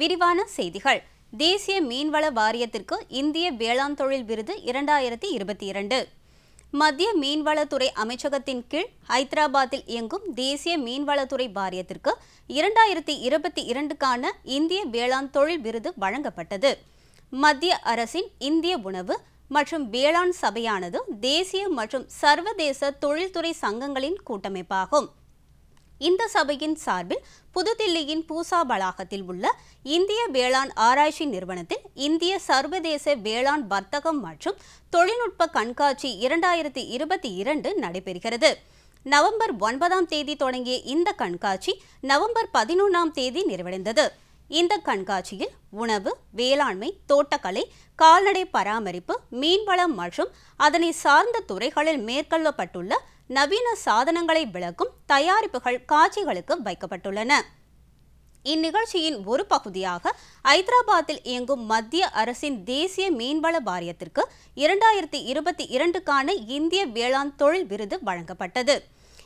விரிவான செய்திகள். தேசிய மீன்வள வாரியத்திற்கு இந்திய வேளாண் தொழில் விருது இரண்டாயிரத்தி இருபத்தி இரண்டு. மத்திய மீன்வளத்துறை அமைச்சகத்தின் கீழ் ஹைதராபாத்தில் இயங்கும் தேசிய மீன்வளத்துறை வாரியத்திற்கு இரண்டாயிரத்தி இருபத்தி இரண்டுக்கான இந்திய வேளாண் தொழில் விருது வழங்கப்பட்டது. மத்திய அரசின் இந்திய உணவு மற்றும் வேளாண் சபையானது தேசிய மற்றும் சர்வதேச தொழில்துறை சங்கங்களின் கூட்டமைப்பாகும். இந்த சபையின் சார்பில் புதுதில்லியின் பூசா வளாகத்தில் உள்ள இந்திய வேளாண் ஆராய்ச்சி நிறுவனத்தில் இந்திய சர்வதேச வேளாண் வர்த்தகம் மற்றும் தொழில்நுட்ப கண்காட்சி இரண்டாயிரத்தி இருபத்தி இரண்டு நடைபெறுகிறது. நவம்பர் ஒன்பதாம் தேதி தொடங்கிய இந்த கண்காட்சி நவம்பர் பதினொன்றாம் தேதி நிறைவடைந்தது. இந்த கண்காட்சியில் உணவு வேளாண்மை தோட்டக்கலை கால்நடை பராமரிப்பு மீன்வளம் மற்றும் அதனை சார்ந்த துறைகளில் மேற்கொள்ளப்பட்டுள்ள நவீன சாதனங்களை விளக்கும் தயாரிப்புகள் காட்சிகளுக்கு வைக்கப்பட்டுள்ளன. இந்நிகழ்ச்சியின் ஒரு பகுதியாக ஐதராபாத்தில் இயங்கும் மத்திய அரசின் தேசிய மீன்வள வாரியத்திற்கு இரண்டாயிரத்தி இருபத்தி இரண்டுக்கான இந்திய வேளாண் தொழில் விருது வழங்கப்பட்டது.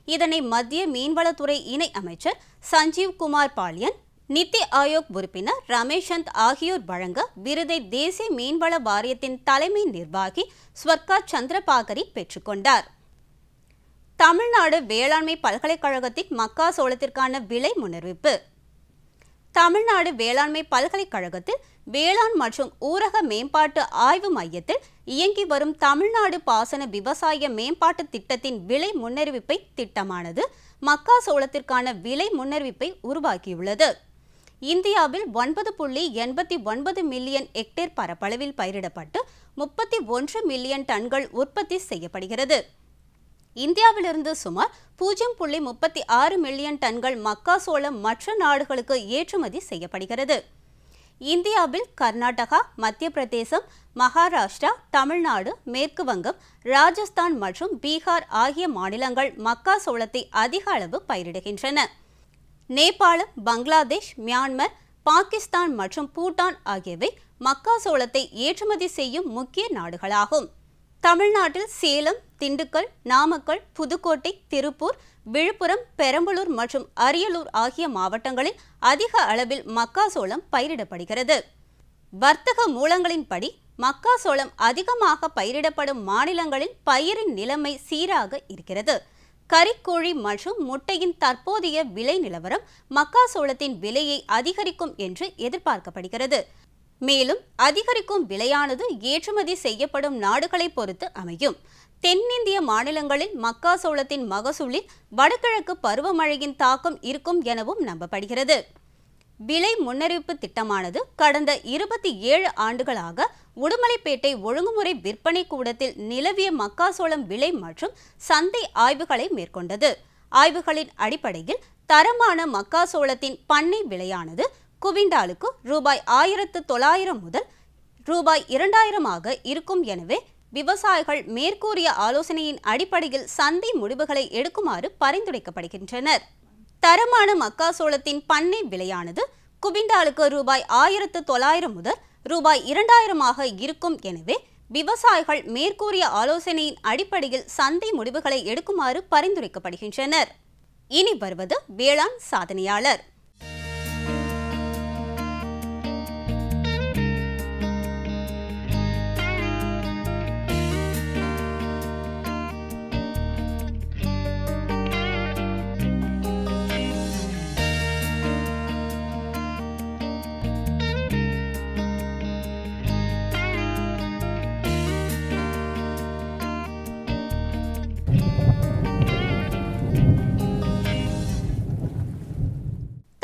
இதனை மத்திய மீன்வளத்துறை இணை அமைச்சர் சஞ்சீவ் குமார் பாலியன் நித்தி ஆயோக் உறுப்பினர் ரமேஷந்த் ஆகியோர் வழங்க விருதை தேசிய மீன்வள வாரியத்தின் தலைமை நிர்வாகி ஸ்வர்கா சந்திரபாகரி பெற்றுக்கொண்டார். தமிழ்நாடு வேளாண்மை பல்கலைக்கழகத்தின் மக்காசோளத்திற்கான விலை முன்னறிவிப்பு. தமிழ்நாடு வேளாண்மை பல்கலைக்கழகத்தில் வேளாண் மற்றும் ஊரக மேம்பாட்டு ஆய்வு மையத்தில் இயங்கி வரும் தமிழ்நாடு பாசன விவசாய மேம்பாட்டு திட்டத்தின் விலை முன்னறிவிப்பை திட்டமானது மக்காசோளத்திற்கான விலை முன்னறிவிப்பை உருவாக்கியுள்ளது. இந்தியாவில் ஒன்பது புள்ளி எண்பத்தி ஒன்பது மில்லியன் ஹெக்டேர் பரப்பளவில் பயிரிடப்பட்டு முப்பத்தி ஒன்று மில்லியன் டன்கள் உற்பத்தி செய்யப்படுகிறது. இந்தியாவிலிருந்து சுமார் பூஜ்ஜியம் புள்ளி முப்பத்தி ஆறு மில்லியன் டன்கள் மக்காசோளம் மற்ற நாடுகளுக்கு ஏற்றுமதி செய்யப்படுகிறது. இந்தியாவில் கர்நாடகா மத்திய பிரதேசம் மகாராஷ்டிரா தமிழ்நாடு மேற்கு வங்கம் ராஜஸ்தான் மற்றும் பீகார் ஆகிய மாநிலங்கள் மக்காசோளத்தை அதிக அளவு பயிரிடுகின்றன. நேபாளம் பங்களாதேஷ் மியான்மர் பாகிஸ்தான் மற்றும் பூட்டான் ஆகியவை மக்காசோளத்தை ஏற்றுமதி செய்யும் முக்கிய நாடுகளாகும். தமிழ்நாட்டில் சேலம் திண்டுக்கல் நாமக்கல் புதுக்கோட்டை திருப்பூர் விழுப்புரம் பெரம்பலூர் மற்றும் அரியலூர் ஆகிய மாவட்டங்களில் அதிக அளவில் மக்காசோளம் பயிரிடப்படுகிறது. வர்த்தக மூலங்களின்படி மக்காசோளம் அதிகமாக பயிரிடப்படும் மாநிலங்களில் பயிரின் நிலைமை சீராக இருக்கிறது. கறிக்கோழி மற்றும் முட்டையின் தற்போதைய விலை நிலவரம் மக்காசோளத்தின் விலையை அதிகரிக்கும் என்று எதிர்பார்க்கப்படுகிறது. மேலும் அதிகரிக்கும் விலையானது ஏற்றுமதி செய்யப்படும் நாடுகளை பொறுத்து அமையும். தென்னிந்திய மாநிலங்களில் மக்காசோளத்தின் மகசூலில் வடகிழக்கு பருவமழையின் தாக்கம் இருக்கும் எனவும் நம்பப்படுகிறது. விலை முன்னறிவிப்பு திட்டமானது கடந்த இருபத்தி ஏழு ஆண்டுகளாக உடுமலைப்பேட்டை ஒழுங்குமுறை விற்பனை கூடத்தில் நிலவிய மக்காசோளம் விலை மற்றும் சந்தை ஆய்வுகளை மேற்கொண்டது. ஆய்வுகளின் அடிப்படையில் தரமான மக்காசோளத்தின் பண்ணை விலையானது குவிண்டாலுக்கு ரூபாய் ஆயிரத்து தொள்ளாயிரம் முதல் ரூபாய் இரண்டாயிரமாக இருக்கும். எனவே விவசாயிகள் மேற்கூறிய ஆலோசனையின் அடிப்படையில் சந்தை முடிவுகளை எடுக்குமாறு பரிந்துரைக்கப்படுகின்றனர். தரமான மக்காசோளத்தின் பண்ணை விலையானது குவிண்டாலுக்கு ரூபாய் ஆயிரத்து தொள்ளாயிரம் முதல் ரூபாய் இரண்டாயிரமாக இருக்கும். எனவே விவசாயிகள் மேற்கூறிய ஆலோசனையின் அடிப்படையில் சந்தை முடிவுகளை எடுக்குமாறு பரிந்துரைக்கப்படுகின்றனர். இனி வருவது வேளாண் சாதனையாளர்.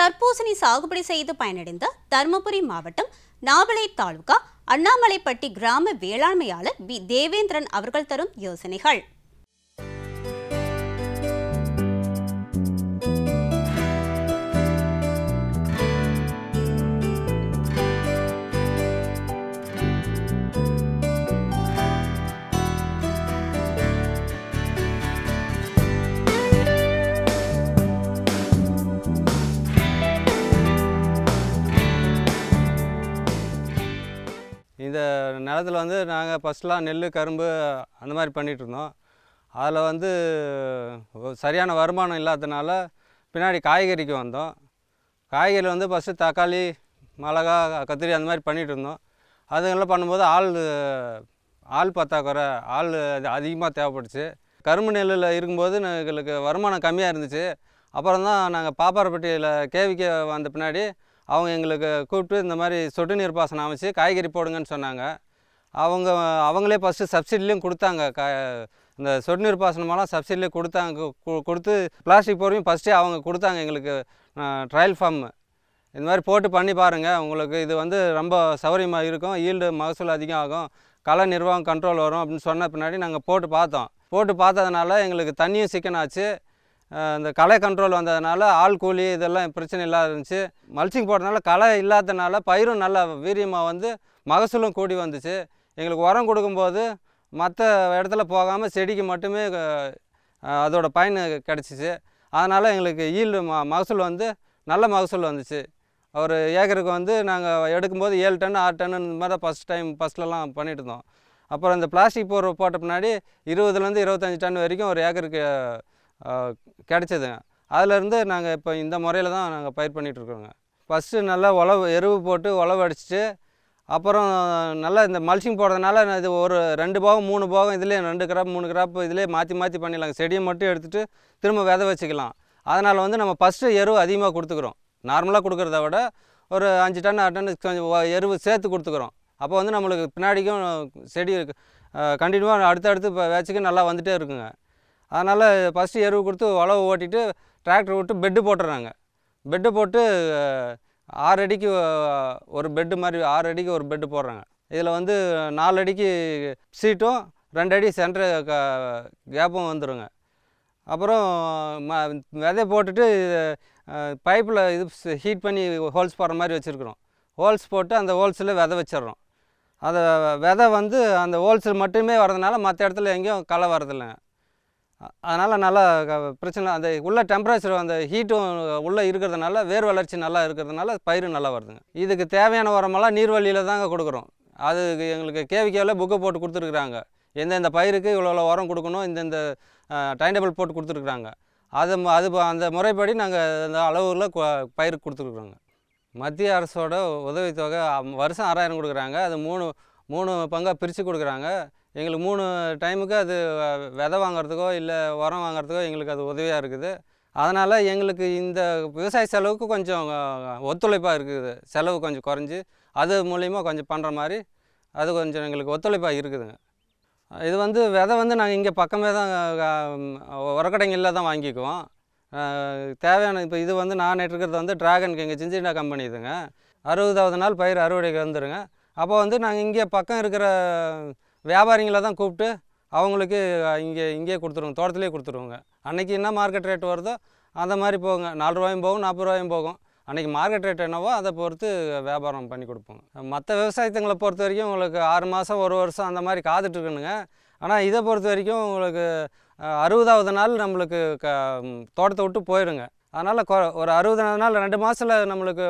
தர்பூசணி சாகுபடி செய்து பயனடைந்த தருமபுரி மாவட்டம் நாவலை தாலுகா அண்ணாமலைப்பட்டி கிராம வேளாண்மையாளர் வி. தேவேந்திரன் அவர்கள் தரும் யோசனைகள். இந்த நிலத்துல வந்து நாங்கள் ஃபஸ்ட்லாம் நெல் கரும்பு அந்த மாதிரி பண்ணிகிட்ருந்தோம் இருந்தோம் அதில் வந்து சரியான வருமானம் இல்லாததுனால பின்னாடி காய்கறிக்கு வந்தோம். காய்கறி வந்து ஃபஸ்ட்டு தக்காளி மிளகா கத்திரி அந்த மாதிரி பண்ணிகிட்டு இருந்தோம் அதுங்கெல்லாம் பண்ணும்போது ஆள் ஆள் பற்றாக்குறை ஆள் அது அதிகமாக தேவைப்பட்டுச்சு கரும்பு நெல்லில் இருக்கும்போது எங்களுக்கு வருமானம் கம்மியாக இருந்துச்சு. அப்புறம் தான் நாங்கள் பாப்பாரப்பட்டியில் கேவிக்கு வந்த பின்னாடி அவங்க எங்களுக்கு கூப்பிட்டு இந்த மாதிரி சொட்டு நீர் பாசனம் அமைச்சு காய்கறி போடுங்கன்னு சொன்னாங்க. அவங்க அவங்களே ஃபஸ்ட்டு சப்சிடிலையும் கொடுத்தாங்க. கா இந்த சொட்டு நீர் பாசனமெல்லாம் சப்சிடிலே கொடுத்தாங்க. கு- கொடுத்து பிளாஸ்டிக் பொருளையும் ஃபஸ்ட்டே அவங்க கொடுத்தாங்க எங்களுக்கு ட்ரையல் ஃபார்ம் இந்த மாதிரி போட்டு பண்ணி பாருங்கள் உங்களுக்கு இது வந்து ரொம்ப சௌகரியமாக இருக்கும். ஈல்டு மகசூல் அதிகம் ஆகும். களை நிர்வாகம் கண்ட்ரோல் வரும் அப்படின்னு சொன்ன பின்னாடி நாங்கள் போட்டு பார்த்தோம். போட்டு பார்த்ததுனால எங்களுக்கு தண்ணியும் சிக்கனாச்சு இந்த களை கண்ட்ரோல் வந்ததுனால ஆள் கூலி இதெல்லாம் பிரச்சனை இல்லாத இருந்துச்சு. மல்ச்சிங் போடுறதுனால களை இல்லாததுனால பயிரும் நல்லா வீரியமாக வந்து மகசூலும் கூடி வந்துச்சு. எங்களுக்கு உரம் கொடுக்கும்போது மற்ற இடத்துல போகாமல் செடிக்கு மட்டுமே அதோட பயன் கிடச்சிச்சு. அதனால் எங்களுக்கு ஈல்டு ம மகசூல் வந்து நல்ல மகசூல் வந்துச்சு. ஒரு ஏக்கருக்கு வந்து நாங்கள் எடுக்கும்போது ஏழு டன் ஆறு டன் இந்த மாதிரி தான் ஃபஸ்ட் டைம் ஃபஸ்ட்லலாம் பண்ணிட்டு இருந்தோம். அப்புறம் இந்த பிளாஸ்டிக் போர் போட்ட பின்னாடி இருபதுலேருந்து இருபத்தஞ்சி டன் வரைக்கும் ஒரு ஏக்கருக்கு கிடைச்சதுங்க அதிலேருந்து நாங்கள் இப்போ இந்த முறையில் தான் நாங்கள் பயிர் பண்ணிகிட்ருக்குறோங்க ஃபஸ்ட்டு நல்லா உழவு எருவு போட்டு உழவு அடிச்சுட்டு அப்புறம் நல்லா இந்த மல்ச்சிங் போடுறதுனால இது ஒரு ரெண்டு பாகம் மூணு பாகம் இதுலேயே ரெண்டு கிராப் மூணு கிராப் இதுலேயே மாற்றி மாற்றி பண்ணிடலாம் செடியை மட்டும் எடுத்துகிட்டு திரும்ப விதை வச்சுக்கலாம். அதனால் வந்து நம்ம ஃபஸ்ட்டு எருவு அதிகமாக கொடுத்துக்குறோம். நார்மலாக கொடுக்குறத விட ஒரு அஞ்சு டன் ஆறு டன் கொஞ்சம் எருவு சேர்த்து கொடுத்துக்குறோம். அப்போ வந்து நம்மளுக்கு பின்னாடிக்கும் செடி கண்டினியூவாக அடுத்தடுத்து இப்போ வேச்சுக்கு நல்லா வந்துகிட்டே இருக்குங்க. அதனால் ஃபஸ்ட்டு எருவு கொடுத்து உழவு ஓட்டிட்டு டிராக்டர் விட்டு பெட்டு போட்டுறாங்க. பெட்டு போட்டு ஆறு அடிக்கு ஒரு பெட்டு மாதிரி ஆறு அடிக்கு ஒரு பெட்டு போடுறாங்க. இதில் வந்து நாலு அடிக்கு சீட்டும் ரெண்டு அடி சென்டர் க கேப்பும் வந்துடுங்க அப்புறம் ம விதை போட்டுட்டு பைப்பில் இது ஹீட் பண்ணி ஹோல்ஸ் போடுற மாதிரி வச்சுருக்குறோம். ஹோல்ஸ் போட்டு அந்த ஹோல்ஸில் விதை வச்சிடுறோம். அதை விதை வந்து அந்த ஹோல்ஸில் மட்டுமே வர்றதுனால மற்ற இடத்துல எங்கேயும் களை வரதில்லைங்க அதனால் நல்லா பிரச்சனை அந்த உள்ள டெம்பரேச்சர் அந்த ஹீட்டும் உள்ளே இருக்கிறதுனால வேர் வளர்ச்சி நல்லா இருக்கிறதுனால பயிர் நல்லா வருதுங்க. இதுக்கு தேவையான உரமெல்லாம் நீர்வழியில் தாங்க கொடுக்குறோம். அது எங்களுக்கு கேவிக்கேவில் புக்கை போட்டு கொடுத்துருக்குறாங்க. எந்தெந்த பயிருக்கு இவ்வளோ இவ்வளோ உரம் கொடுக்கணும் இந்தந்த டைம் டேபிள் போட்டு கொடுத்துருக்குறாங்க. அது ம- அது அந்த முறைப்படி நாங்கள் அந்த அளவில் கு- பயிருக்கு கொடுத்துருக்குறோங்க. மத்திய அரசோட உதவித்தொகை வருஷம் ஆறாயிரம் கொடுக்குறாங்க. அது மூணு மூணு பங்காக பிரித்து கொடுக்குறாங்க. எங்களுக்கு மூணு டைமுக்கு அது விதை வாங்குறதுக்கோ இல்லை உரம் வாங்குறதுக்கோ எங்களுக்கு அது உதவியாக இருக்குது. அதனால் எங்களுக்கு இந்த விவசாய செலவுக்கு கொஞ்சம் ஒத்துழைப்பாக இருக்குது. செலவு கொஞ்சம் குறைஞ்சி அது மூலிமா கொஞ்சம் பண்ணுற மாதிரி அது கொஞ்சம் எங்களுக்கு ஒத்துழைப்பாக இருக்குதுங்க. இது வந்து விதை வந்து நாங்கள் இங்கே பக்கமே தான் உரக்கடைங்களில் தான் வாங்கிக்குவோம். தேவையான இப்போ இது வந்து நான் இருக்கிறது வந்து டிராகன் எங்கள் சிஞ்சினா கம்பெனி இதுங்க. அறுபதாவது நாள் பயிர் அறுவடைக்கு வந்துடுங்க அப்போ வந்து நாங்கள் இங்கே பக்கம் இருக்கிற வியாபாரிங்களை தான் கூப்பிட்டு அவங்களுக்கு இங்கே இங்கே கொடுத்துருவோங்க தோட்டத்திலே கொடுத்துருவோங்க. அன்றைக்கி என்ன மார்க்கெட் ரேட் வருதோ அந்த மாதிரி போகுங்க. நாலு ரூபாயும் போகும் நாற்பது ரூபாயும் போகும். அன்றைக்கி மார்க்கெட் ரேட் என்னவோ அதை பொறுத்து வியாபாரம் பண்ணி கொடுப்போம் மற்ற விவசாயத்துங்களை பொறுத்த வரைக்கும் உங்களுக்கு ஆறு மாதம் ஒரு வருஷம் அந்த மாதிரி காத்துட்ருக்கணுங்க ஆனால் இதை பொறுத்த வரைக்கும் உங்களுக்கு அறுபதாவது நாள் நம்மளுக்கு க தோட்டத்தை விட்டு போயிடுங்க. அதனால் கொ ஒரு அறுபதாவது நாள் ரெண்டு மாதத்தில் நம்மளுக்கு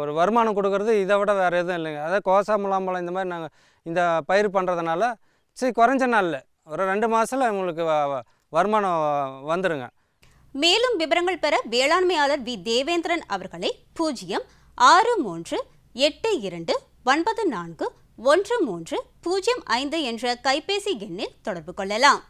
ஒரு வருமானம் கொடுக்கறது இதை விட வேறு எதுவும் இல்லைங்க. அதாவது கோசா முலாம்பழம் இந்த மாதிரி நாங்கள் இந்த பயிர் பண்ணுறதுனால சரி குறைஞ்ச நாளில் ஒரு ரெண்டு மாதத்தில் உங்களுக்கு வருமானம் வந்துடுங்க மேலும் விவரங்கள் பெற வேளாண்மையாளர் வி. தேவேந்திரன் அவர்களை பூஜ்ஜியம் ஆறு மூன்று எட்டு இரண்டு ஒன்பது நான்கு ஒன்று மூன்று பூஜ்ஜியம் ஐந்து என்ற கைபேசி எண்ணில் தொடர்பு கொள்ளலாம்.